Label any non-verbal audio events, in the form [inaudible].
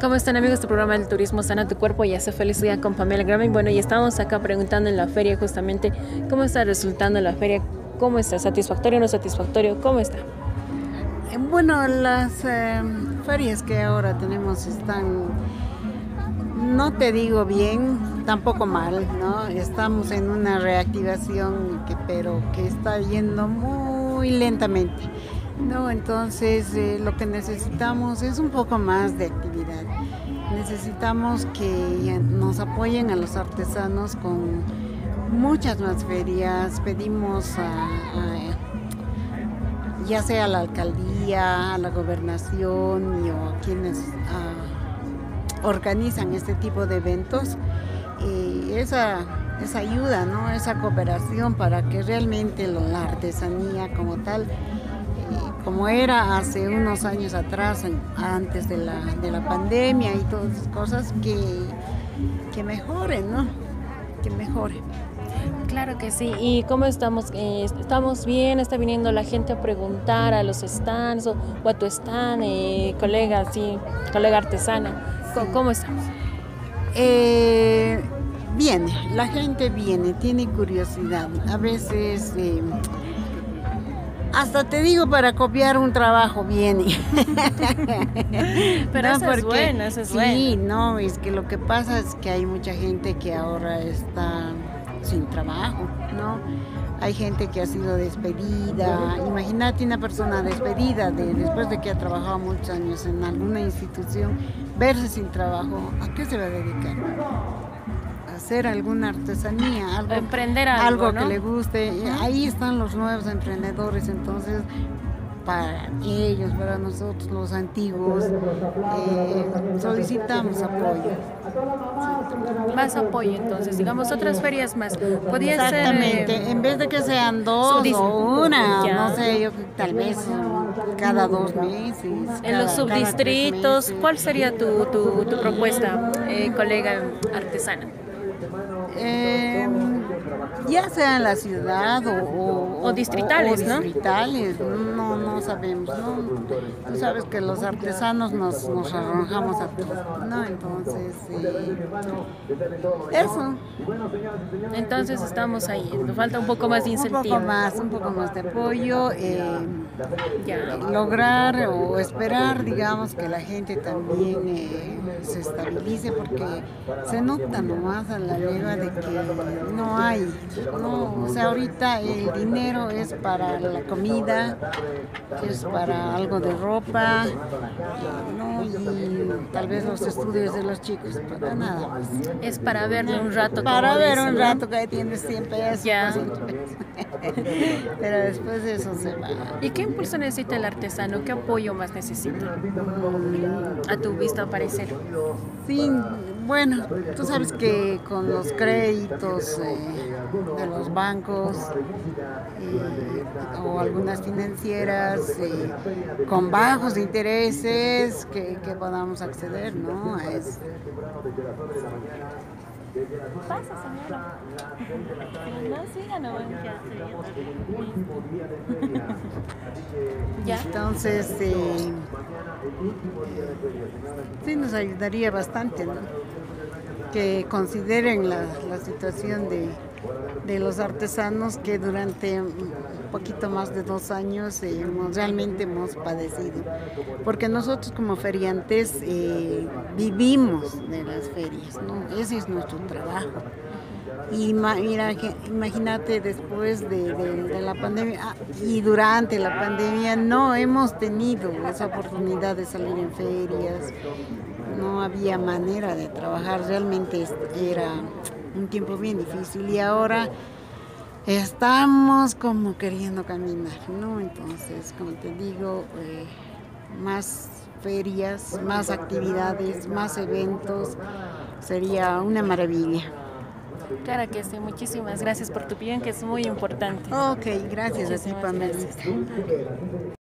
¿Cómo están amigos del programa del turismo Sana tu cuerpo y hace felicidad con Pamela Gramen? Bueno, y estamos acá preguntando en la feria justamente cómo está resultando la feria, cómo está, satisfactorio o no satisfactorio, cómo está. Eh, bueno, las eh, ferias que ahora tenemos están, no te digo bien, tampoco mal, ¿no? Estamos en una reactivación, que, pero que está yendo muy lentamente. No, entonces eh, lo que necesitamos es un poco más de actividad. Necesitamos que nos apoyen a los artesanos con muchas más ferias. Pedimos a, ya sea a la alcaldía, a la gobernación y a quienes organizan este tipo de eventos, esa, esa ayuda, ¿no? esa cooperación para que realmente la artesanía como tal como era hace unos años atrás, antes de la, de la pandemia y todas esas cosas, que, que mejoren, ¿no? Que mejoren. Claro que sí. ¿Y cómo estamos? Eh, ¿Estamos bien? ¿Está viniendo la gente a preguntar a los stands o, a tu stand, eh, colega, sí, colega artesana? ¿Cómo, estamos? Eh, viene, la gente viene, tiene curiosidad. A veces hasta te digo para copiar un trabajo viene. Pero [laughs] eso es bueno, eso es sí, no, es que lo que pasa es que hay mucha gente que ahora está sin trabajo, ¿no? Hay gente que ha sido despedida. Imagínate una persona despedida después de que ha trabajado muchos años en alguna institución, verse sin trabajo, ¿a qué se va a dedicar? Hacer alguna artesanía, algo, emprender algo, que le guste. Ahí están los nuevos emprendedores, entonces para ellos, para nosotros los antiguos, eh, solicitamos apoyo. Más apoyo, entonces, digamos otras ferias más. Podría Exactamente, ser, en vez de que sean dos o una, no sé, yo tal vez cada dos meses. En los subdistritos, ¿cuál sería tu, tu, tu propuesta, eh, colega artesana? Eh, ya sea en la ciudad o, distritales, ¿no? Distritales, no, no sabemos, ¿no? Tú sabes que los artesanos nos, nos arrojamos a todo, ¿no? Entonces, eh, eso. Entonces estamos ahí, nos falta un poco más de incentivo. Un poco más, un poco más de apoyo, eh, lograr o esperar, digamos, que la gente también eh, se estabilice porque se nota nomás a la leva de que no hay no, o sea, ahorita el dinero es para la comida, es para algo de ropa, ¿no? y tal vez los estudios de los chicos, pero nada más. Es para verlo un rato. Para ver un rato que tienes 100 pesos. Ya. pero después de eso se va. ¿Y qué impulso necesita el artesano? ¿Qué apoyo más necesita? A tu vista parecer. Sí, bueno, tú sabes que con los créditos eh, de los bancos eh, o algunas financieras eh, con bajos intereses que, podamos acceder ¿no? a eso. Pasa, señora. No, no ¿Ya? Entonces, sí nos ayudaría bastante, ¿no? Que consideren la, la situación de, de los artesanos que durante un poquito más de dos años eh, realmente hemos padecido. Porque nosotros como feriantes eh, vivimos de las ferias, ¿no? ese es nuestro trabajo. Y mira, imagínate después de, la pandemia ah, y durante la pandemia no hemos tenido esa oportunidad de salir en ferias, no había manera de trabajar, realmente era un tiempo bien difícil y ahora estamos como queriendo caminar, ¿no? Entonces, como te digo, eh, más ferias, más actividades, más eventos, sería una maravilla. Claro que sí, muchísimas gracias por tu opinión, que es muy importante. Ok, gracias a ti, Pamela.